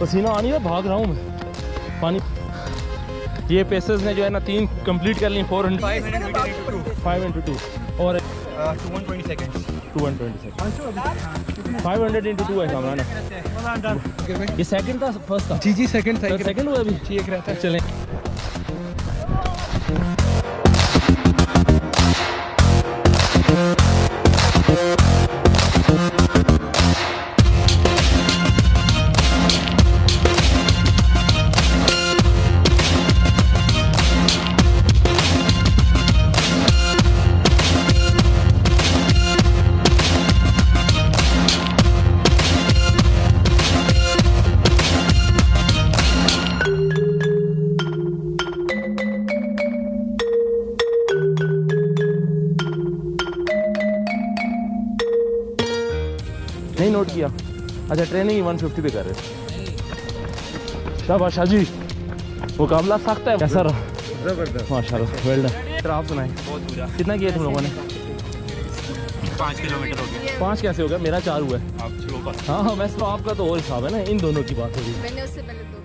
पसीना आनी है भाग रहा हूँ मैं। पानी। ये पेसेस ने जो है ना तीन कंप्लीट कर ली four hundred five into two और two one twenty five hundred into two है सामान ये सेकंड था फ़र्स्ट था। जी जी सेकंड था सेकंड हुआ अभी। ठीक रहता है। चलें। नहीं नोट किया। अच्छा ट्रेनिंग वन फिफ्टी पे कर रहे शाबाश शाजी। मुकाबला सख्त है। कैसा रहा? ज़बरदस्त। माशाल्लाह वेल डन आप सुनाए। बहुत बुरा। कितना किया तुम लोगों ने? पाँच किलोमीटर हो गया। पाँच कैसे हो गया? मेरा चार हुआ है। आप हाँ हाँ वैसे तो आपका तो और हिसाब है ना इन दोनों की बात होगी रही है। मैंने उससे पहले